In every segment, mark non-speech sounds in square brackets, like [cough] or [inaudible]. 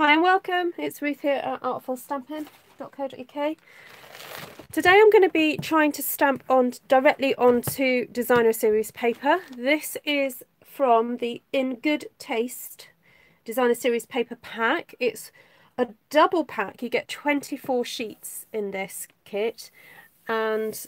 Hi and welcome. It's Ruth here at artfulstampin.co.uk. Today I'm going to be trying to stamp on directly onto designer series paper. This is from the In Good Taste designer series paper pack. It's a double pack. You get 24 sheets in this kit and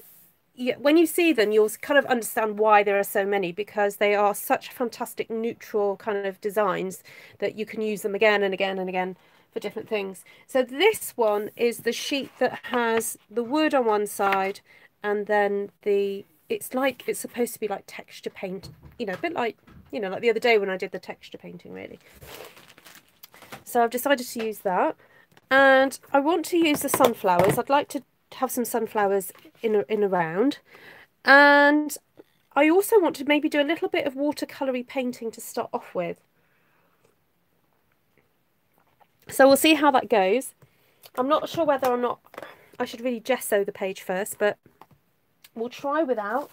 when you see them, you'll kind of understand why there are so many because they are such fantastic neutral kind of designs that you can use them again and again and again for different things. So this one is the sheet that has the wood on one side and then the, it's like, it's supposed to be like texture paint, you know, a bit like, you know, like the other day when I did the texture painting really. So I've decided to use that and I want to use the sunflowers. I'd like to have some sunflowers in, in around. And I also want to maybe do a little bit of watercoloury painting to start off with. So we'll see how that goes. I'm not sure whether or not I should really gesso the page first, but we'll try without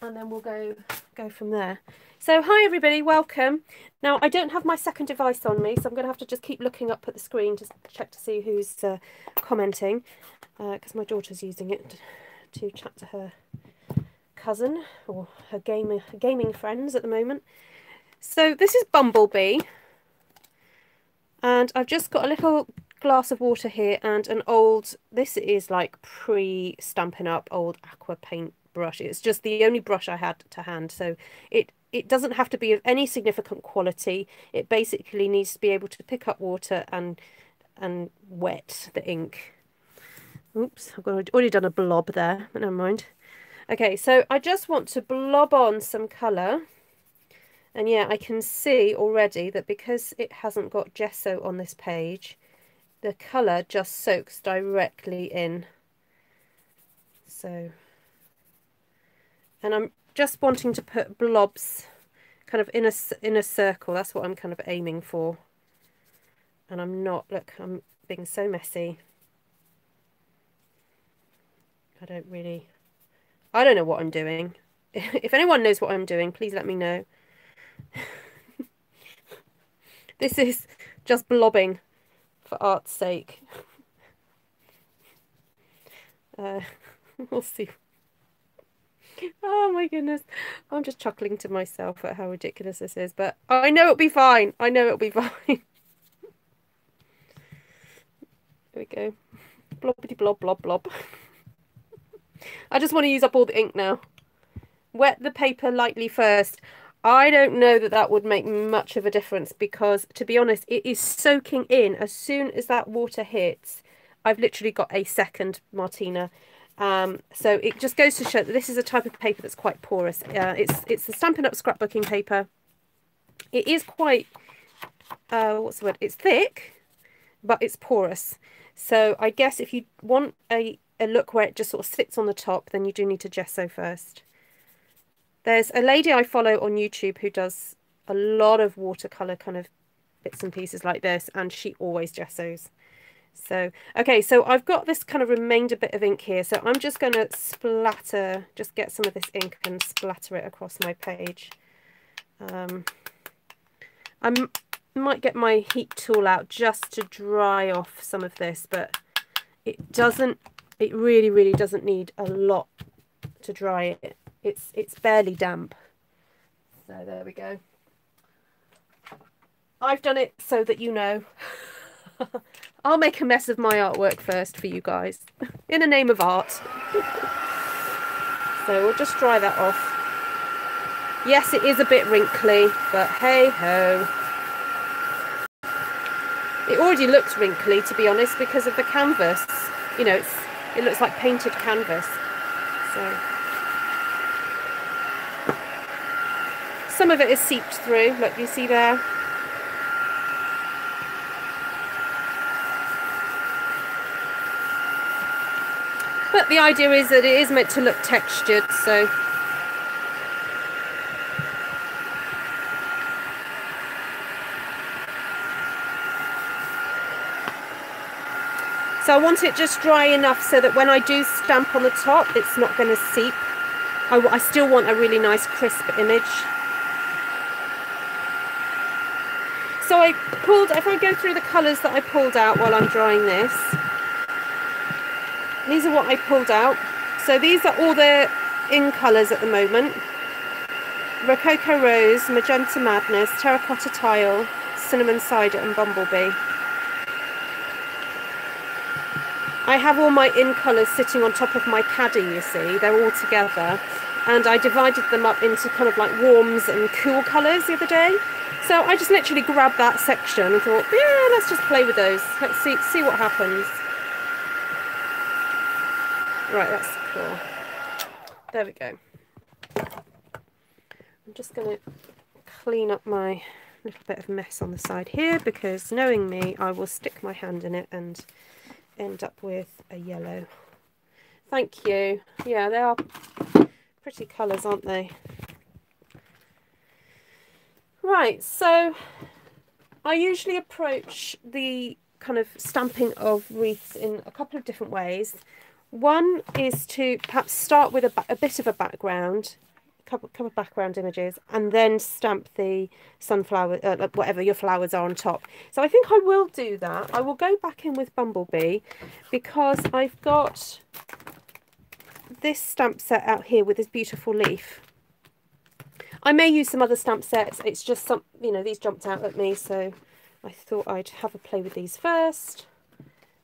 and then we'll go go from there. So hi everybody, welcome. Now I don't have my second device on me, so I'm going to have to just keep looking up at the screen to check to see who's uh, commenting because uh, my daughter's using it to chat to her cousin or her gaming, gaming friends at the moment. So this is Bumblebee and I've just got a little glass of water here and an old, this is like pre-Stampin' Up old aqua paint brush. It's just the only brush I had to hand so it it doesn't have to be of any significant quality. It basically needs to be able to pick up water and and wet the ink Oops, I've already done a blob there, but never mind. Okay, so I just want to blob on some colour. And yeah, I can see already that because it hasn't got gesso on this page, the colour just soaks directly in. So, and I'm just wanting to put blobs kind of in a, in a circle. That's what I'm kind of aiming for. And I'm not, look, I'm being so messy. I don't really... I don't know what I'm doing. [laughs] If anyone knows what I'm doing, please let me know. [laughs] this is just blobbing for art's sake. [laughs] Uh, we'll see. Oh my goodness. I'm just chuckling to myself at how ridiculous this is, but I know it'll be fine. I know it'll be fine. There we go. Blobbity blob blob blob. I just want to use up all the ink now. Wet the paper lightly first. I don't know that that would make much of a difference because, to be honest, it is soaking in. As soon as that water hits, I've literally got a second Martina. Um, so it just goes to show that this is a type of paper that's quite porous. Uh, it's it's the Stampin' Up scrapbooking paper. It is quite, uh, what's the word? It's thick, but it's porous. So I guess if you want a a look where it just sort of sits on the top, then you do need to gesso first. There's a lady I follow on YouTube who does a lot of watercolour kind of bits and pieces like this, and she always gessos. So, okay, so I've got this kind of remainder bit of ink here, so I'm just going to splatter, just get some of this ink and splatter it across my page. Um, I might get my heat tool out just to dry off some of this, but it doesn't it really, really doesn't need a lot to dry it. It's, it's barely damp. So there we go. I've done it so that you know. [laughs] I'll make a mess of my artwork first for you guys. [laughs] In the name of art. so we'll just dry that off. Yes, it is a bit wrinkly, but hey ho. It already looks wrinkly, to be honest, because of the canvas. You know, it's it looks like painted canvas. So some of it is seeped through, look you see there. But the idea is that it is meant to look textured, so So I want it just dry enough so that when I do stamp on the top, it's not going to seep. I, I still want a really nice crisp image. So I pulled, if I go through the colours that I pulled out while I'm drying this, these are what I pulled out. So these are all the in colours at the moment. Rococo Rose, Magenta Madness, Terracotta Tile, Cinnamon Cider and Bumblebee. I have all my in colours sitting on top of my caddy, you see. They're all together. And I divided them up into kind of like warms and cool colours the other day. So I just literally grabbed that section and thought, yeah, let's just play with those. Let's see, see what happens. Right, that's cool. There we go. I'm just going to clean up my little bit of mess on the side here because knowing me, I will stick my hand in it and end up with a yellow. Thank you. Yeah, they are pretty colours, aren't they? Right, so I usually approach the kind of stamping of wreaths in a couple of different ways. One is to perhaps start with a, a bit of a background couple, couple of background images and then stamp the sunflower, uh, whatever your flowers are on top. So I think I will do that. I will go back in with Bumblebee because I've got this stamp set out here with this beautiful leaf. I may use some other stamp sets. It's just some, you know, these jumped out at me. So I thought I'd have a play with these first,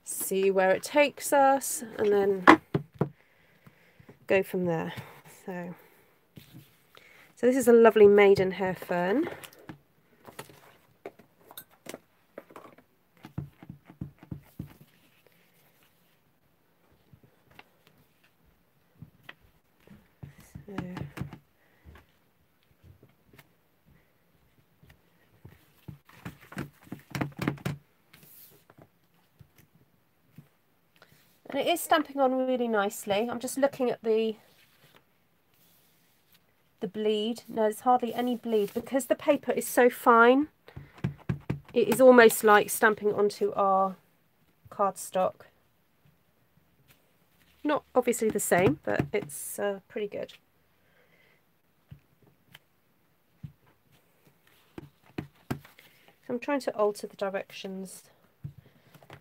see where it takes us and then go from there. So so this is a lovely maidenhair fern. And it is stamping on really nicely. I'm just looking at the the bleed. No, there's hardly any bleed because the paper is so fine. It is almost like stamping onto our cardstock. Not obviously the same, but it's uh, pretty good. I'm trying to alter the directions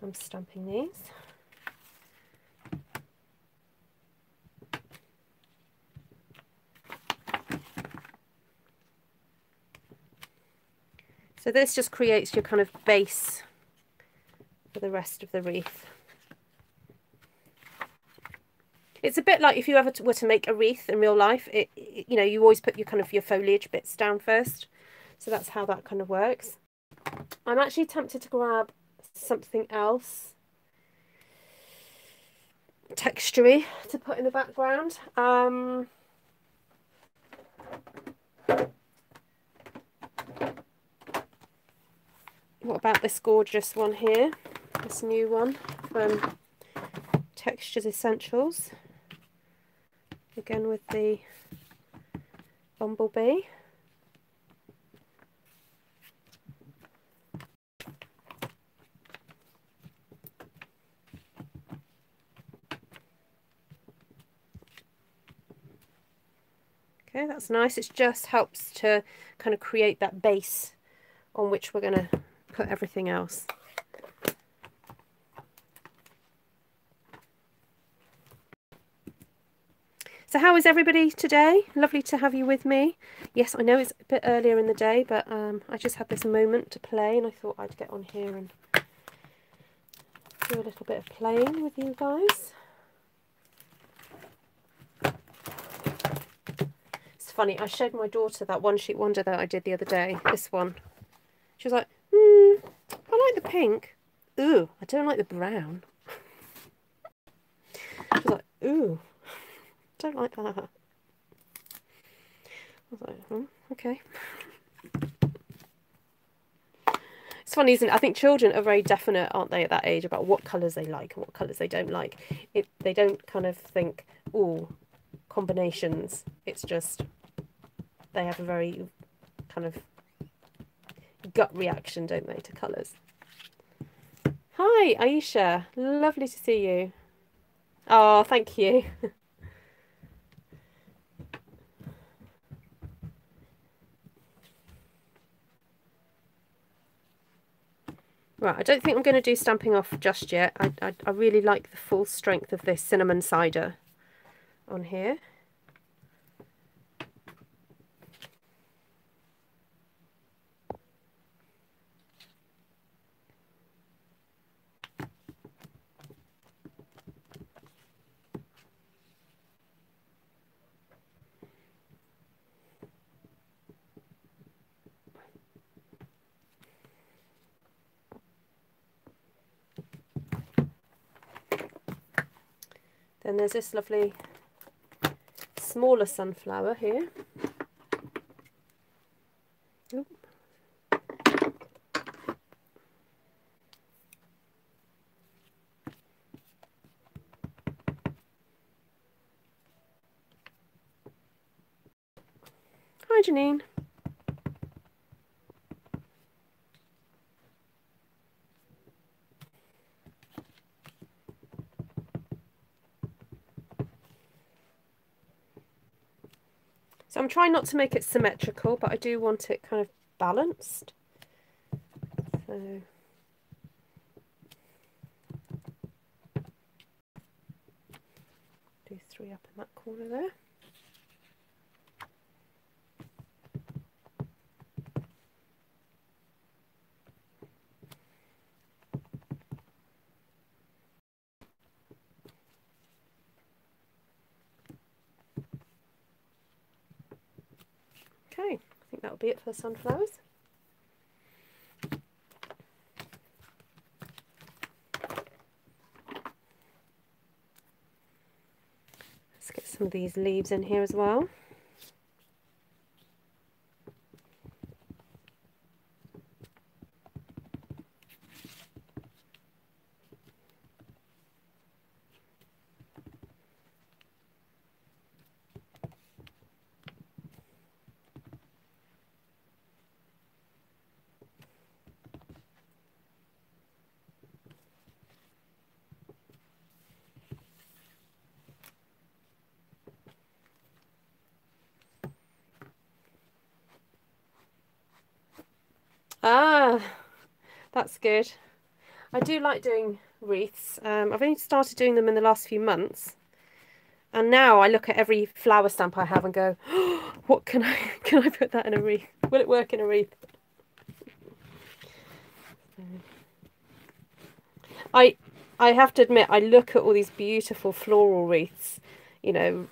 I'm stamping these. So this just creates your kind of base for the rest of the wreath. It's a bit like if you ever were to make a wreath in real life, it, it, you know, you always put your kind of your foliage bits down first. So that's how that kind of works. I'm actually tempted to grab something else textury to put in the background. Um, what about this gorgeous one here? This new one from Textures Essentials. Again with the bumblebee. Okay, that's nice. It just helps to kind of create that base on which we're going to put everything else. So how is everybody today? Lovely to have you with me. Yes, I know it's a bit earlier in the day, but um, I just had this moment to play and I thought I'd get on here and do a little bit of playing with you guys. It's funny, I showed my daughter that one sheet wonder that I did the other day, this one. She was like, like the pink. Ooh, I don't like the brown. She's like, ooh, [laughs] don't like that. I was like, hmm, okay. It's funny, isn't it? I think children are very definite, aren't they, at that age about what colours they like and what colours they don't like. It they don't kind of think, oh, combinations. It's just they have a very kind of gut reaction, don't they, to colours? Hi, Aisha. Lovely to see you. Oh, thank you. [laughs] Right, I don't think I'm going to do stamping off just yet. I, I, I really like the full strength of this cinnamon cider on here. Then there's this lovely smaller sunflower here. Oop. Hi Janine. So I'm trying not to make it symmetrical, but I do want it kind of balanced. So do three up in that corner there. Okay, I think that'll be it for the sunflowers. Let's get some of these leaves in here as well. Ah, that's good. I do like doing wreaths. Um, I've only started doing them in the last few months. And now I look at every flower stamp I have and go, oh, [gasps] what can I, [laughs] can I put that in a wreath? Will it work in a wreath? I, I have to admit, I look at all these beautiful floral wreaths, you know,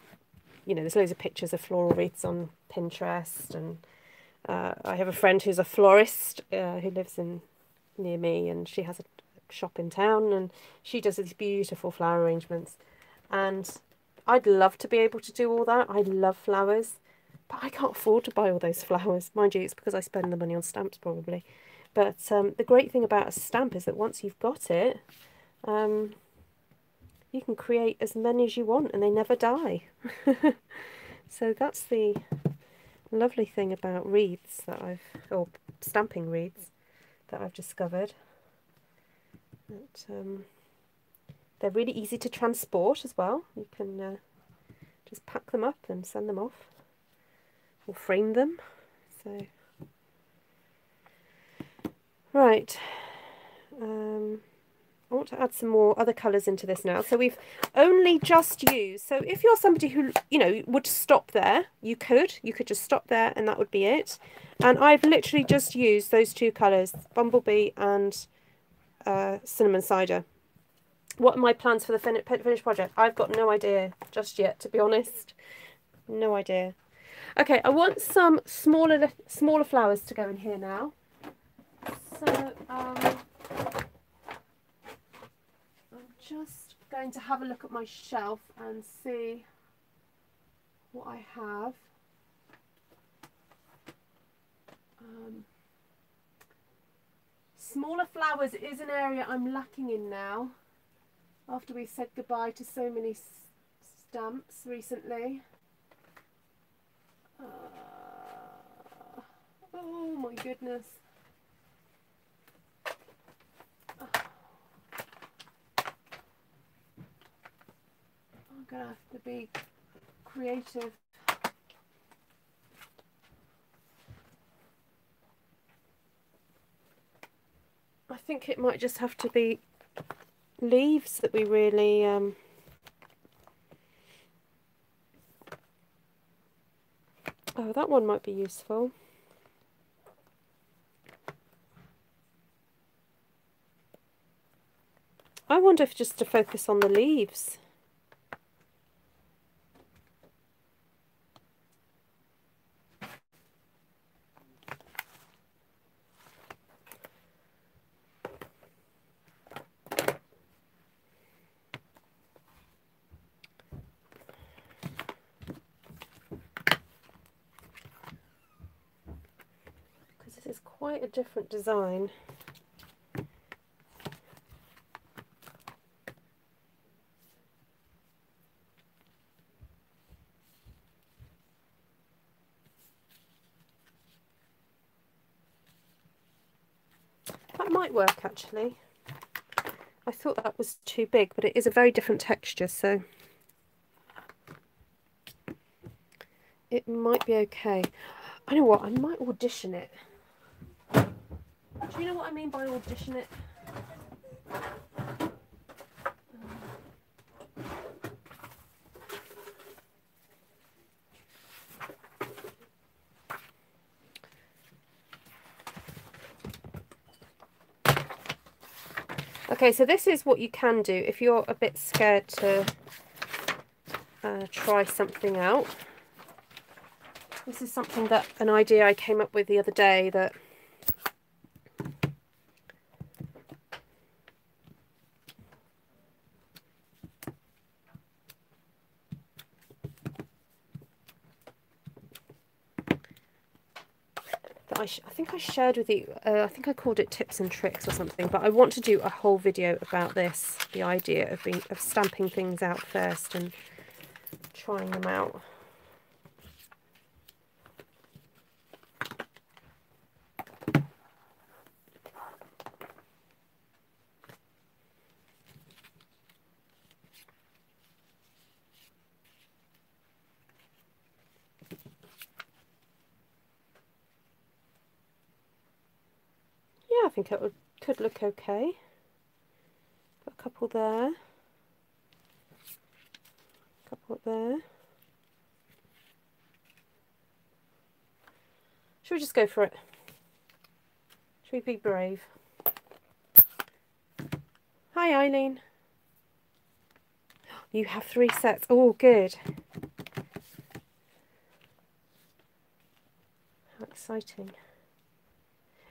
you know, there's loads of pictures of floral wreaths on Pinterest and uh, I have a friend who's a florist uh, who lives in near me, and she has a shop in town, and she does these beautiful flower arrangements. And I'd love to be able to do all that. I love flowers, but I can't afford to buy all those flowers. Mind you, it's because I spend the money on stamps probably. But um, the great thing about a stamp is that once you've got it, um, you can create as many as you want, and they never die. [laughs] so that's the lovely thing about wreaths that I've, or stamping wreaths that I've discovered. That, um, they're really easy to transport as well. You can uh, just pack them up and send them off or frame them. So, right. Um, I want to add some more other colours into this now. So we've only just used, so if you're somebody who, you know, would stop there, you could. You could just stop there and that would be it. And I've literally just used those two colours, Bumblebee and uh, Cinnamon Cider. What are my plans for the fin finished project? I've got no idea just yet, to be honest. No idea. Okay, I want some smaller smaller flowers to go in here now. So, um, just going to have a look at my shelf and see what I have. Um, smaller flowers is an area I'm lacking in now after we said goodbye to so many stamps recently. Uh, oh my goodness. Gonna have to be creative. I think it might just have to be leaves that we really um, oh that one might be useful I wonder if just to focus on the leaves quite a different design. That might work actually. I thought that was too big, but it is a very different texture, so it might be okay. I know what, I might audition it. Do you know what I mean by audition it? Okay, so this is what you can do if you're a bit scared to uh, try something out. This is something that, an idea I came up with the other day that I, think I shared with you, uh, I think I called it tips and tricks or something, but I want to do a whole video about this, the idea of being of stamping things out first and trying them out. Think it would, could look okay. A couple there. A couple up there. Should we just go for it? Should we be brave? Hi Eileen. [gasps] You have three sets. Oh, good. How exciting.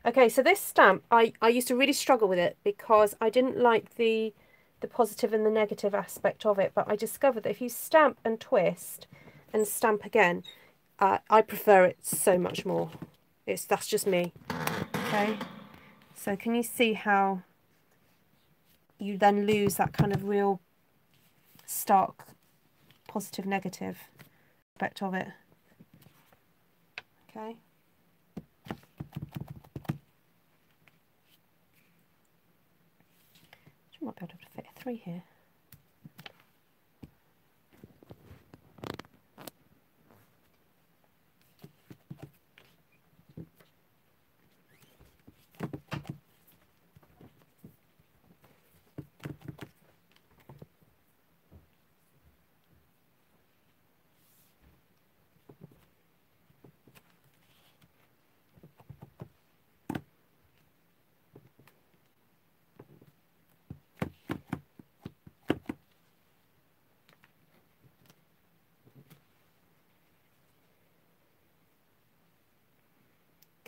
Okay, so this stamp, I, I used to really struggle with it because I didn't like the the positive and the negative aspect of it, but I discovered that if you stamp and twist and stamp again, uh, I prefer it so much more. It's That's just me. Okay, so can you see how you then lose that kind of real stark positive negative aspect of it? Okay. Might be able to fit a three here.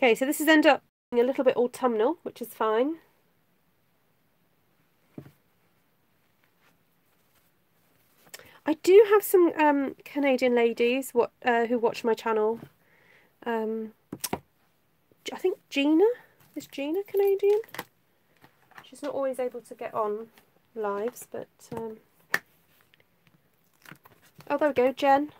Okay, so this has ended up a little bit autumnal, which is fine. I do have some um, Canadian ladies what uh, who watch my channel. Um, I think Gina is Gina Canadian. She's not always able to get on lives, but um... oh, there we go, Jen.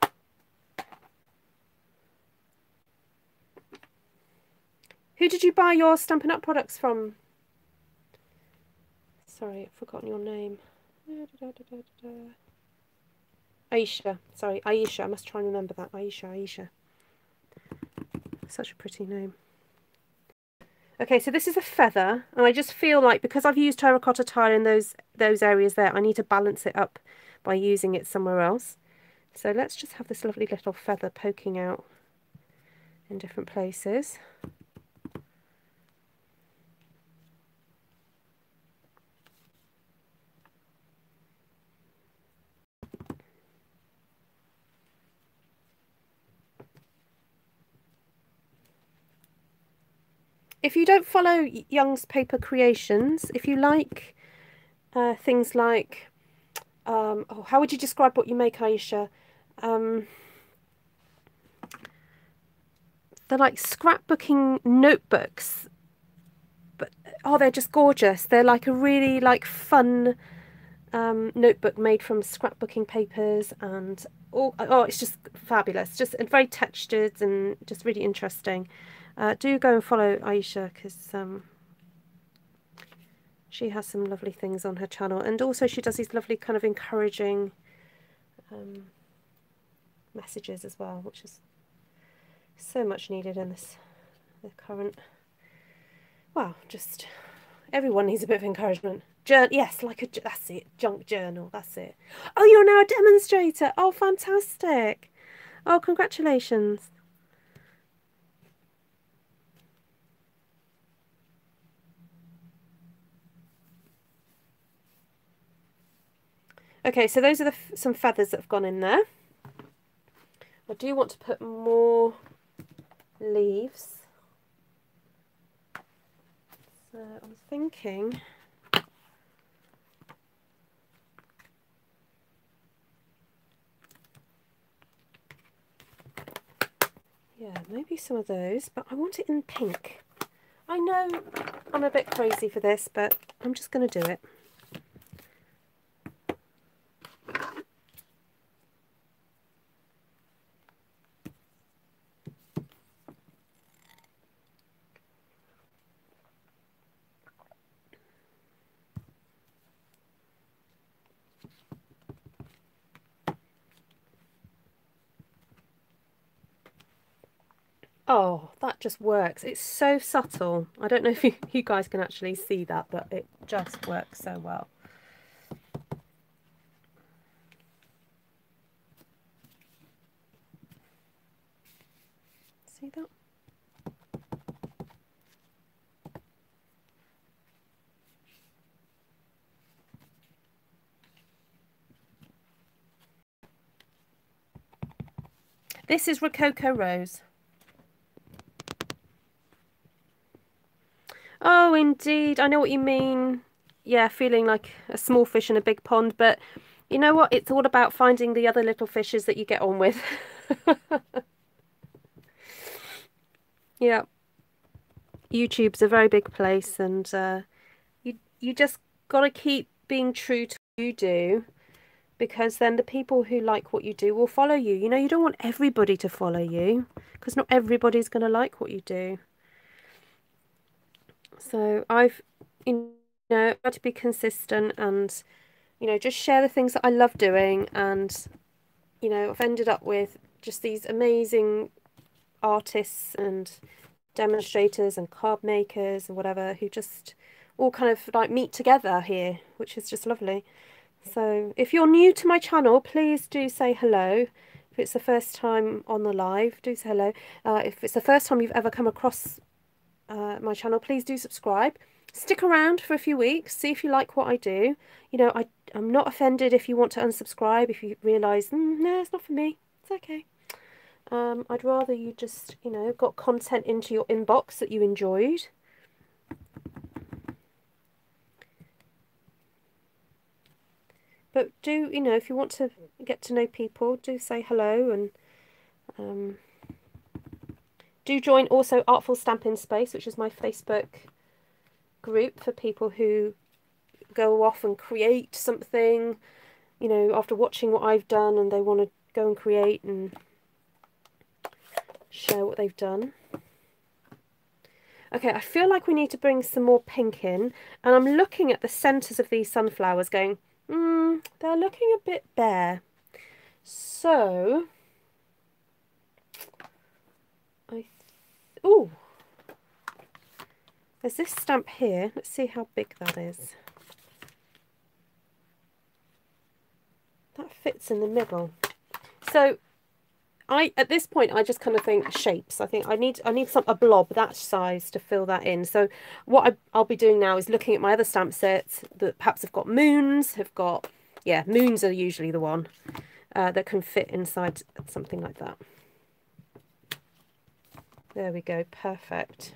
Who did you buy your Stampin' Up products from? Sorry, I've forgotten your name. Aisha. Sorry, Aisha. I must try and remember that. Aisha, Aisha. Such a pretty name. Okay, so this is a feather, and I just feel like because I've used terracotta tile in those those areas there, I need to balance it up by using it somewhere else. So let's just have this lovely little feather poking out in different places. If you don't follow Young's Paper Creations, if you like uh, things like, um, oh, how would you describe what you make, Aisha? Um, they're like scrapbooking notebooks, but oh, they're just gorgeous. They're like a really like fun um, notebook made from scrapbooking papers and all, oh, it's just fabulous. Just very textured and just really interesting. Uh, do go and follow Aisha because um, she has some lovely things on her channel. And also she does these lovely kind of encouraging um, messages as well which is so much needed in this the current well just everyone needs a bit of encouragement. Jour yes like a that's it junk journal that's it. Oh you're now a demonstrator. Oh fantastic. Oh congratulations Okay, so those are the some feathers that have gone in there. I do want to put more leaves. So I'm thinking Yeah, maybe some of those, but I want it in pink. I know I'm a bit crazy for this, but I'm just going to do it. Oh, that just works. It's so subtle. I don't know if [laughs] you, you guys can actually see that, but it just works so well. See that? This is Rococo Rose. Oh, indeed. I know what you mean. Yeah, feeling like a small fish in a big pond. But you know what? It's all about finding the other little fishes that you get on with. [laughs] yeah. YouTube's a very big place and uh, you, you just got to keep being true to what you do because then the people who like what you do will follow you. You know, you don't want everybody to follow you because not everybody's going to like what you do. So I've, you know, tried to be consistent and, you know, just share the things that I love doing. And, you know, I've ended up with just these amazing artists and demonstrators and card makers and whatever who just all kind of like meet together here, which is just lovely. So if you're new to my channel, please do say hello. If it's the first time on the live, do say hello. Uh, if it's the first time you've ever come across uh, my channel, please do subscribe. Stick around for a few weeks, see if you like what I do. You know, I, I'm not offended if you want to unsubscribe, if you realise, mm, no, it's not for me. It's okay. Um, I'd rather you just, you know, got content into your inbox that you enjoyed. But do, you know, if you want to get to know people, do say hello and um, do join also Artful Stampin' Space, which is my Facebook group for people who go off and create something, you know, after watching what I've done and they want to go and create and share what they've done. Okay, I feel like we need to bring some more pink in. And I'm looking at the centres of these sunflowers going, hmm, they're looking a bit bare. So, I Oh, There's this stamp here. Let's see how big that is. That fits in the middle. So I at this point I just kind of think shapes. I think I need I need some a blob that size to fill that in. So what I, I'll be doing now is looking at my other stamp sets that perhaps have got moons, have got yeah moons are usually the one uh, that can fit inside something like that. There we go, perfect.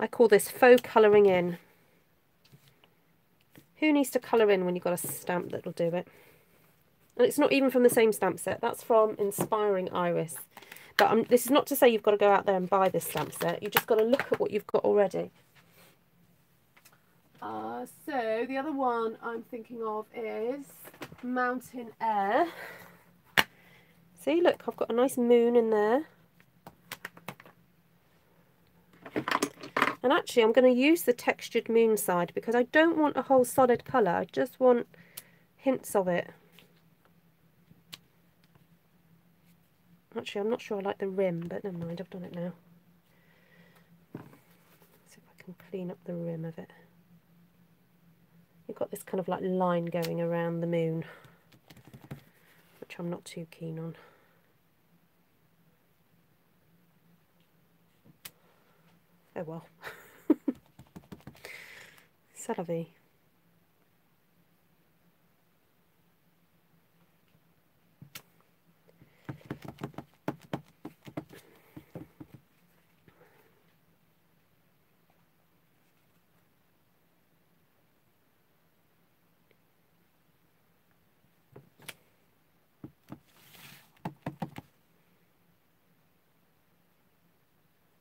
I call this faux colouring in. Who needs to colour in when you've got a stamp that'll do it? And it's not even from the same stamp set. That's from Inspiring Iris. But um, this is not to say you've got to go out there and buy this stamp set. You've just got to look at what you've got already. Uh, so the other one I'm thinking of is Mountain Air. See, look, I've got a nice moon in there. And actually, I'm going to use the textured moon side because I don't want a whole solid colour. I just want hints of it. Actually, I'm not sure I like the rim, but never mind, I've done it now. See if I can clean up the rim of it. You've got this kind of like line going around the moon, which I'm not too keen on. Oh well. C'est la vie.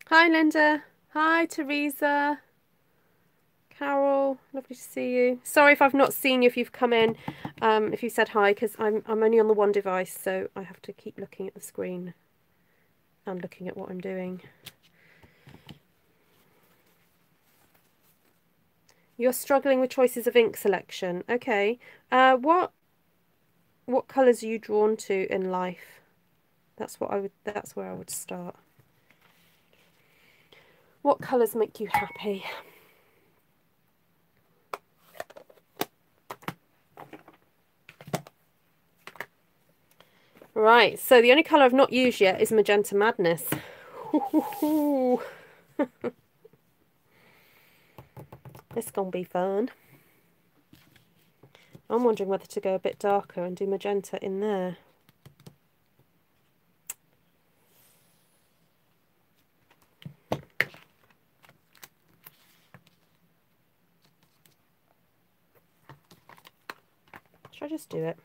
Hi, Linda. Hi, Teresa. Carol, lovely to see you. Sorry if I've not seen you if you've come in, um, if you said hi, because I'm, I'm only on the one device, so I have to keep looking at the screen and looking at what I'm doing. You're struggling with choices of ink selection. Okay. Uh, what what colours are you drawn to in life? That's what I would. That's where I would start. What colours make you happy? Right, so the only colour I've not used yet is Magenta Madness. It's going to be fun. I'm wondering whether to go a bit darker and do magenta in there. Should I just do it?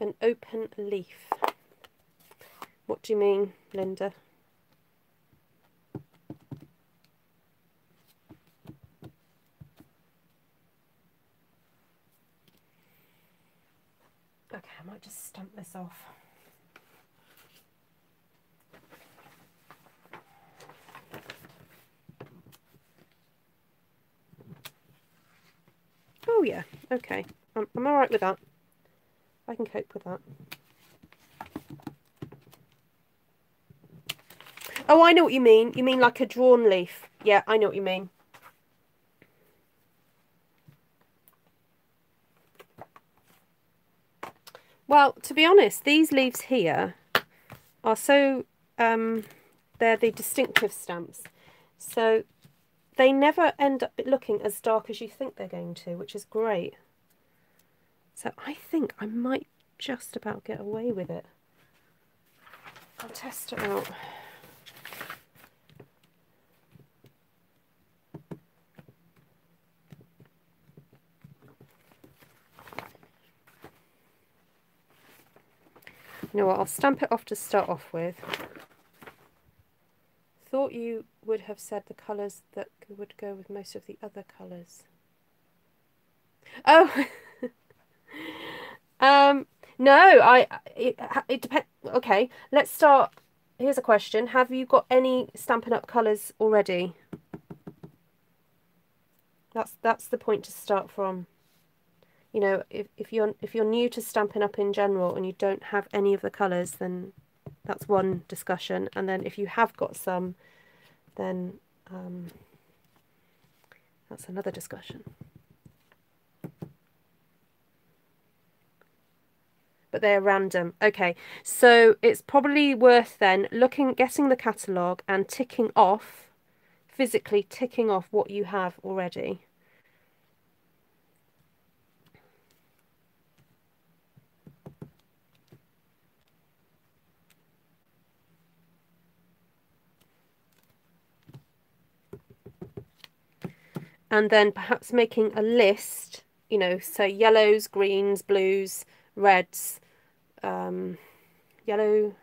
An open leaf. What do you mean, Linda? Okay, I might just stamp this off. Oh yeah, okay. I'm alright with that. I can cope with that. Oh, I know what you mean. You mean like a drawn leaf. Yeah, I know what you mean. Well, to be honest, these leaves here are so, um, they're the distinktive stamps. So they never end up looking as dark as you think they're going to, which is great. So I think I might just about get away with it. I'll test it out. You know what, I'll stamp it off to start off with. Thought you would have said the colours that would go with most of the other colours. Oh! [laughs] um, no, I, it, it depends. Okay, let's start. Here's a question. Have you got any Stampin' Up colours already? That's, that's the point to start from you know, if, if you're if you're new to Stampin' Up in general and you don't have any of the colours, then that's one discussion. And then if you have got some, then um, that's another discussion. But they're random. Okay, so it's probably worth then looking, getting the catalogue and ticking off, physically ticking off what you have already. and then perhaps making a list, you know, so yellows, greens, blues, reds, um, yellow,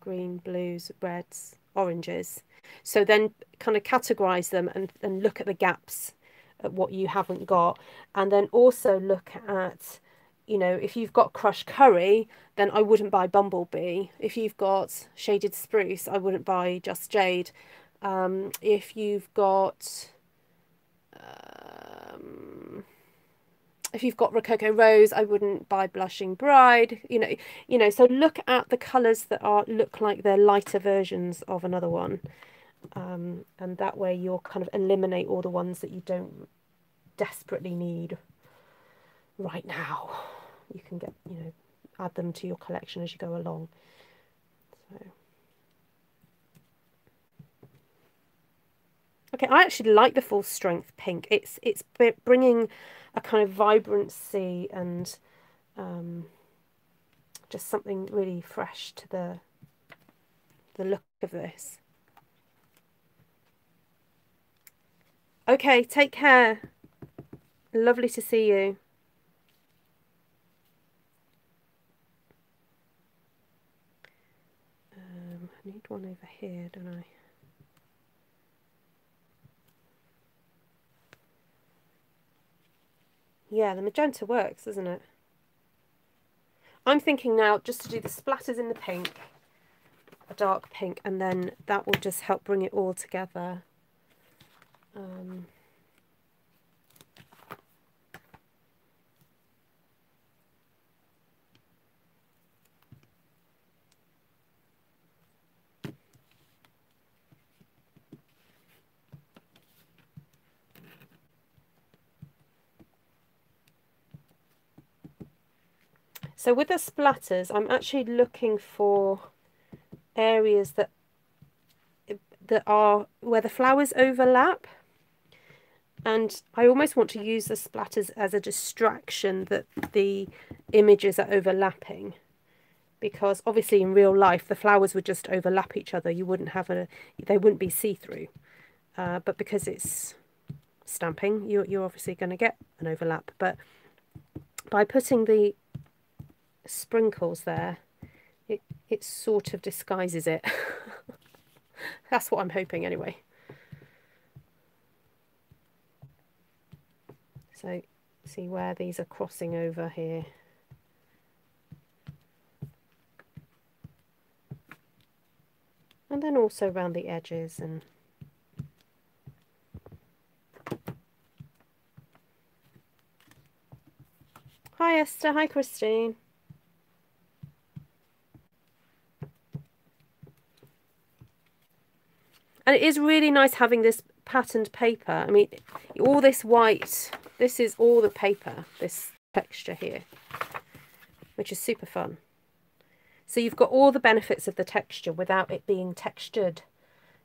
green, blues, reds, oranges. So then kind of categorize them and, and look at the gaps at what you haven't got. And then also look at, you know, if you've got crushed curry, then I wouldn't buy Bumblebee. If you've got shaded spruce, I wouldn't buy Just Jade. Um, if you've got um, if you've got Rococo Rose, I wouldn't buy Blushing Bride. You know, you know. So look at the colours that are look like they're lighter versions of another one, um, and that way you'll kind of eliminate all the ones that you don't desperately need right now. You can get you know add them to your collection as you go along. So. Okay, I actually like the full strength pink. It's it's bringing a kind of vibrancy and um, just something really fresh to the the look of this. Okay, take care. Lovely to see you. Um, I need one over here, don't I? Yeah, the magenta works, doesn't it? I'm thinking now just to do the splatters in the pink, a dark pink, and then that will just help bring it all together. Um, So with the splatters, I'm actually looking for areas that that are where the flowers overlap. And I almost want to use the splatters as a distraction that the images are overlapping. Because obviously in real life, the flowers would just overlap each other. You wouldn't have a, they wouldn't be see-through. Uh, but because it's stamping, you're, you're obviously going to get an overlap. But by putting the sprinkles there, it, it sort of disguises it. [laughs] That's what I'm hoping anyway. So see where these are crossing over here. And then also around the edges and Hi Esther, hi Christine. And it is really nice having this patterned paper. I mean, all this white, this is all the paper, this texture here, which is super fun. So you've got all the benefits of the texture without it being textured.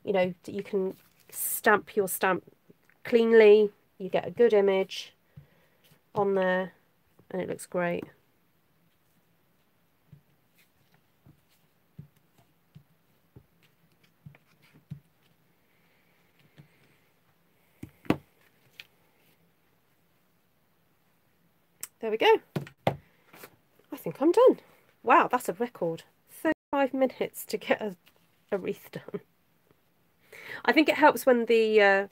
You know, you can stamp your stamp cleanly, you get a good image on there, and it looks great. There we go. I think I'm done. Wow, that's a record. 35 minutes to get a, a wreath done. I think it helps when the uh,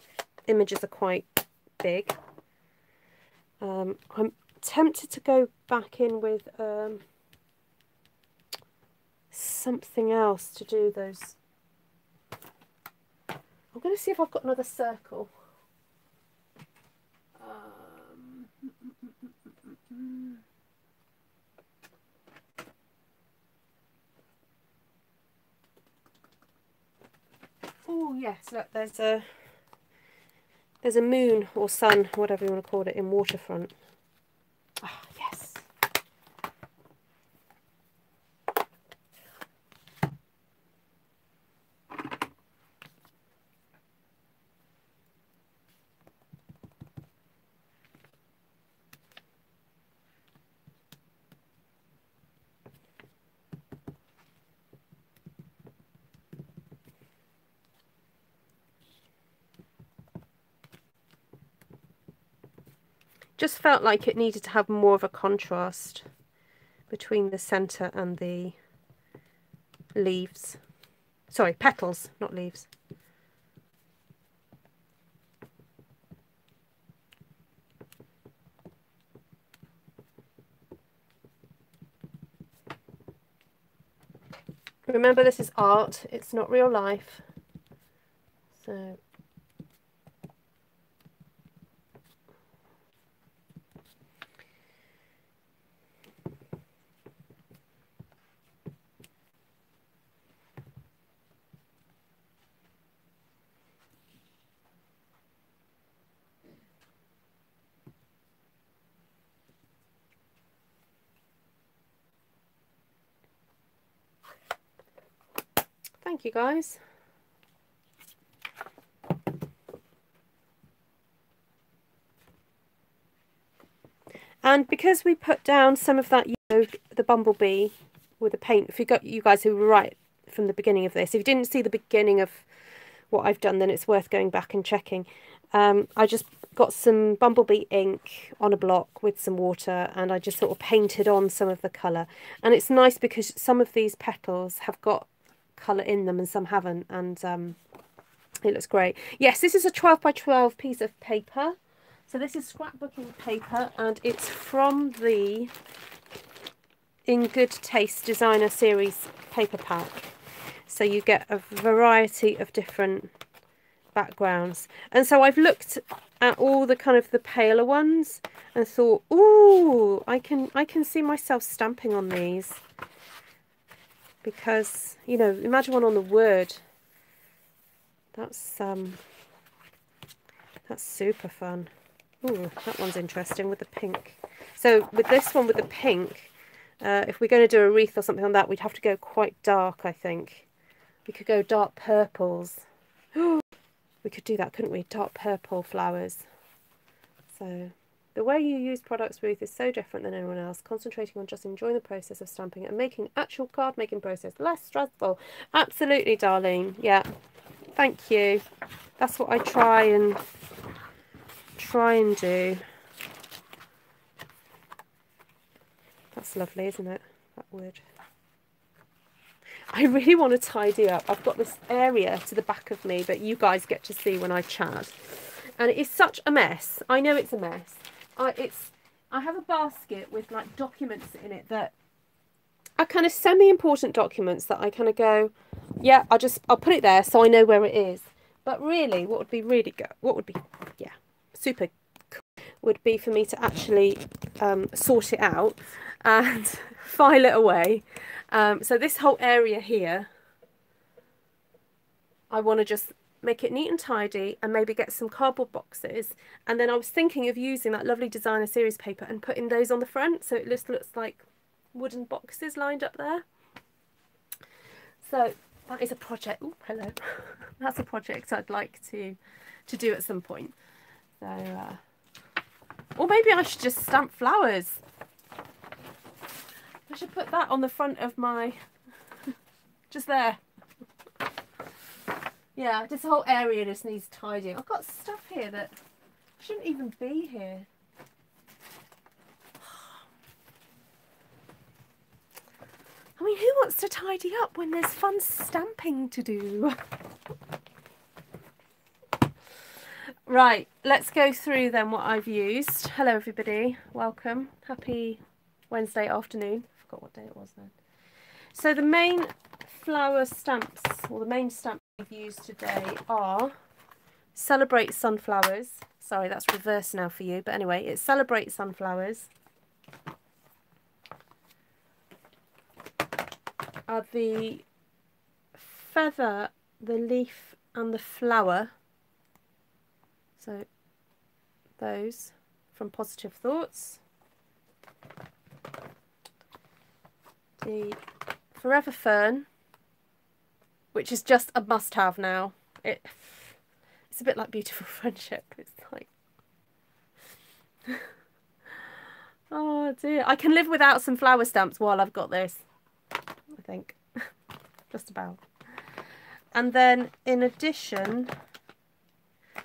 images are quite big. Um, I'm tempted to go back in with um, something else to do those. I'm going to see if I've got another circle. Oh yes, look, there's a there's a moon or sun, whatever you want to call it, in waterfront. Just felt like it needed to have more of a contrast between the centre and the leaves. Sorry, petals, not leaves. Remember this is art, it's not real life. So You guys. And because we put down some of that, you know, the bumblebee with the paint, if you got you guys who were right from the beginning of this, if you didn't see the beginning of what I've done, then it's worth going back and checking. Um, I just got some bumblebee ink on a block with some water and I just sort of painted on some of the colour. And it's nice because some of these petals have got colour in them and some haven't and um, it looks great. Yes, this is a 12 by 12 piece of paper. So this is scrapbooking paper and it's from the In Good Taste Designer Series paper pack. So you get a variety of different backgrounds. And so I've looked at all the kind of the paler ones and thought, ooh, I can I can see myself stamping on these because you know imagine one on the word. That's um that's super fun. Ooh, that one's interesting with the pink. So with this one with the pink uh, if we're going to do a wreath or something on that we'd have to go quite dark I think. We could go dark purples. [gasps] We could do that couldn't we? Dark purple flowers. So the way you use products, Ruth, is so different than anyone else, concentrating on just enjoying the process of stamping and making actual card making process less stressful. Absolutely, darling. Yeah. Thank you. That's what I try and try and do. That's lovely, isn't it? That wood. I really want to tidy up. I've got this area to the back of me that you guys get to see when I chat. And it is such a mess. I know it's a mess. I it's I have a basket with like documents in it that are kind of semi-important documents that I kind of go, yeah, I'll just I'll put it there so I know where it is. But really, what would be really good, what would be, yeah, super cool, would be for me to actually um, sort it out and [laughs] file it away. Um, so this whole area here, I want to just make it neat and tidy and maybe get some cardboard boxes. And then I was thinking of using that lovely designer series paper and putting those on the front so it just looks like wooden boxes lined up there. So that is a project. Oh hello. [laughs] That's a project I'd like to to do at some point. So uh, or maybe I should just stamp flowers. I should put that on the front of my [laughs] just there yeah, this whole area just needs tidying. I've got stuff here that shouldn't even be here. I mean, who wants to tidy up when there's fun stamping to do? right, let's go through then what I've used. Hello everybody, welcome. Happy Wednesday afternoon. I forgot what day it was then. So the main flower stamps, or the main stamp I've used today are Celebrate Sunflowers. Sorry, that's reversed now for you. But anyway, it's Celebrate Sunflowers. Are the feather, the leaf and the flower. So those from Positive Thoughts. The Forever Fern, which is just a must-have now. It it's a bit like Beautiful [laughs] Friendship. It's like [laughs] Oh dear. I can live without some flower stamps while I've got this. I think. [laughs] Just about. And then in addition...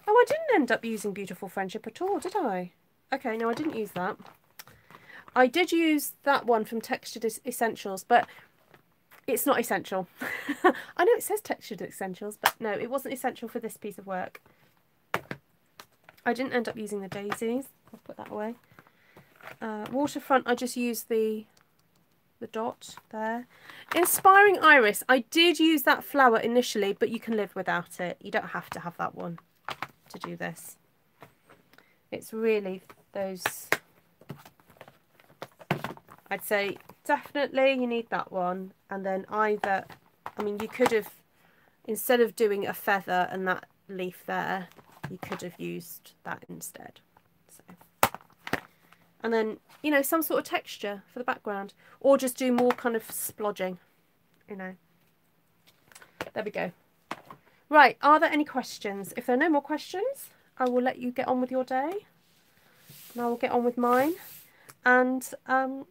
Oh, I didn't end up using Beautiful Friendship at all, did I? Okay, no, I didn't use that. I did use that one from Textured Essentials, but it's not essential. [laughs] I know it says Textured Essentials, but no, it wasn't essential for this piece of work. I didn't end up using the daisies. I'll put that away. Uh, waterfront, I just used the the dot there. Inspiring Iris, I did use that flower initially, but you can live without it. You don't have to have that one to do this. It's really those, I'd say definitely you need that one. And then either, I mean, you could have, instead of doing a feather and that leaf there, you could have used that instead. So. And then you know some sort of texture for the background. Or just do more kind of splodging you know. There we go. Right are there any questions? If there are no more questions I will let you get on with your day. And I will get on with mine. And um,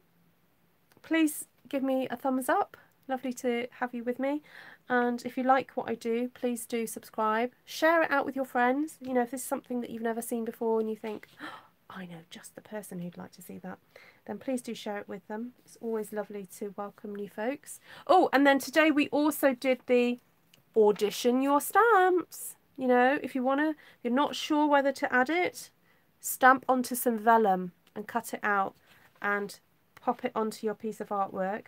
please give me a thumbs up lovely to have you with me and if you like what I do please do subscribe share it out with your friends you know if this is something that you've never seen before and you think [gasps] I know just the person who'd like to see that, then please do share it with them. It's always lovely to welcome new folks. Oh, and then today we also did the audition your stamps. You know, if you want to, you're not sure whether to add it, stamp onto some vellum and cut it out and pop it onto your piece of artwork.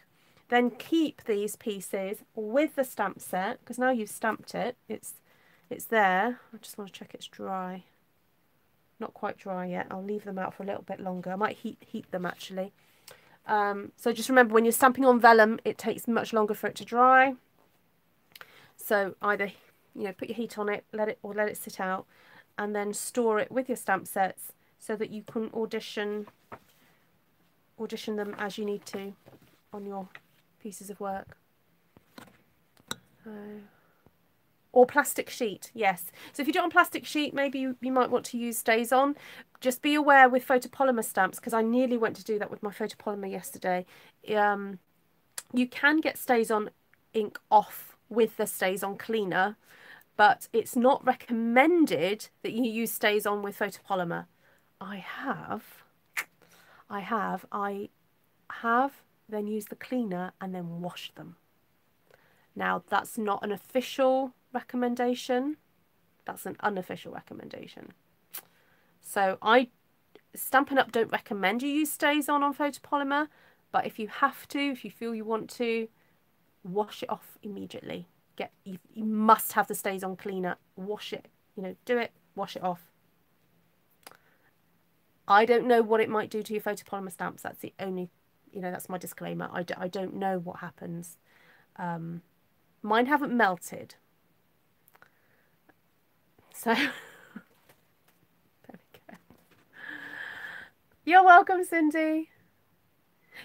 Then keep these pieces with the stamp set because now you've stamped it. It's it's there. I just want to check it's dry not quite dry yet. I'll leave them out for a little bit longer. I might heat heat them actually. Um, so just remember when you're stamping on vellum, it takes much longer for it to dry. So either you know put your heat on it, let it or let it sit out, and then store it with your stamp sets so that you can audition audition them as you need to on your pieces of work. Or plastic sheet yes so if you do it on plastic sheet maybe you, you might want to use StazOn. just be aware with photopolymer stamps because I nearly went to do that with my photopolymer yesterday um, you can get StazOn ink off with the StazOn cleaner but it's not recommended that you use StazOn with photopolymer I have I have I have then used the cleaner and then washed them now that's not an official recommendation. That's an unofficial recommendation. So I, Stampin' Up! don't recommend you use StazOn on photopolymer, but if you have to, if you feel you want to, wash it off immediately. Get you, you must have the StazOn cleaner. Wash it, you know, do it, wash it off. I don't know what it might do to your photopolymer stamps. That's the only, you know, that's my disclaimer. I d I don't know what happens. Um, mine haven't melted, so [laughs] there we go. You're welcome, Cindy.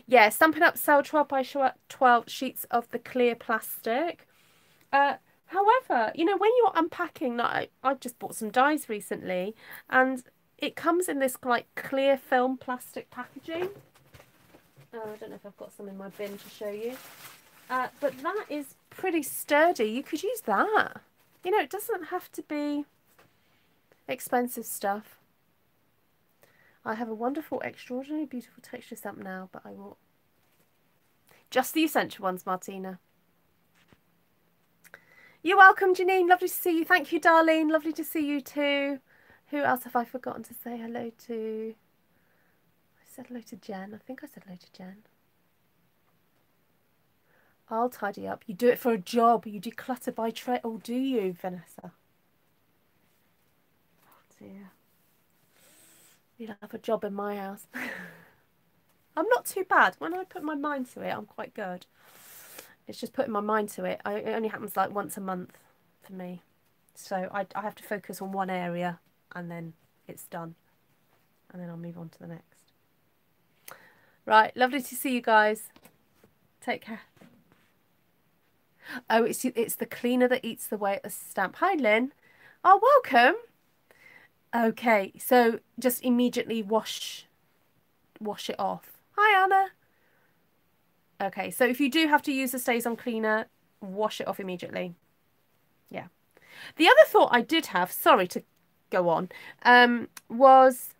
Yeah, Stampin' Up! Sell 12 by 12 sheets of the clear plastic. Uh, however, you know, when you're unpacking, like I, I just bought some dies recently, and it comes in this like clear film plastic packaging. Oh, I don't know if I've got some in my bin to show you. Uh, but that is pretty sturdy. You could use that. You know, it doesn't have to be expensive stuff. I have a wonderful, extraordinarily beautiful texture stamp now, but I will... Just the essential ones, Martina. You're welcome, Janine. Lovely to see you. Thank you, Darlene. Lovely to see you too. Who else have I forgotten to say hello to? I said hello to Jen. I think I said hello to Jen. I'll tidy up. You do it for a job. You declutter by trade. Oh, do you, Vanessa? Oh, dear. You'll have a job in my house. [laughs] I'm not too bad. When I put my mind to it, I'm quite good. It's just putting my mind to it. I, it only happens like once a month for me. So I, I have to focus on one area and then it's done. And then I'll move on to the next. Right, lovely to see you guys. Take care. Oh, it's it's the cleaner that eats the way the stamp. Hi, Lynn. Oh, welcome. Okay, so just immediately wash wash it off. Hi, Anna. Okay, so if you do have to use the StazOn cleaner, wash it off immediately. Yeah. The other thought I did have, sorry to go on, um, was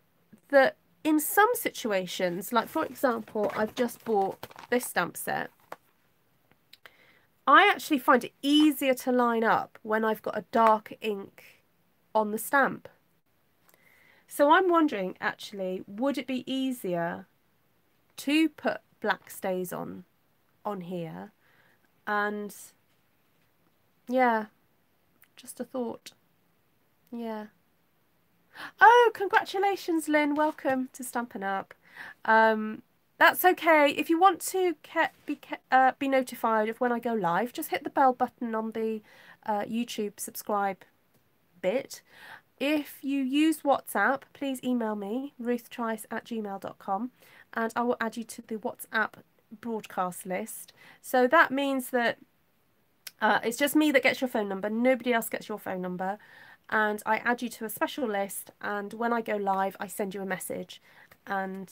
that in some situations, like for example, I've just bought this stamp set. I actually find it easier to line up when I've got a dark ink on the stamp. So I'm wondering actually, would it be easier to put black StazOn on here and yeah, just a thought. Yeah. Oh, congratulations, Lynn. Welcome to Stampin' Up. Um, that's okay. If you want to be uh, be notified of when I go live, just hit the bell button on the uh, YouTube subscribe bit. If you use WhatsApp, please email me, ruthtrice at gmail.com, and I will add you to the WhatsApp broadcast list. So that means that uh, it's just me that gets your phone number. Nobody else gets your phone number and I add you to a special list and when I go live I send you a message and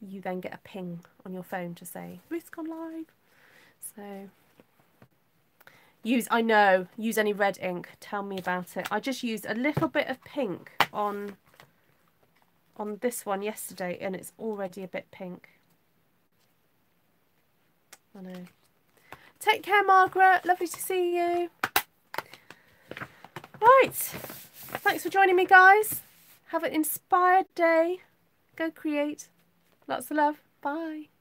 you then get a ping on your phone to say Ruth's gone live. So use I know use any red ink. Tell me about it. I just used a little bit of pink on on this one yesterday and it's already a bit pink. I know. Take care Margaret. Lovely to see you Right. Thanks for joining me, guys. Have an inspired day. Go create. Lots of love. Bye.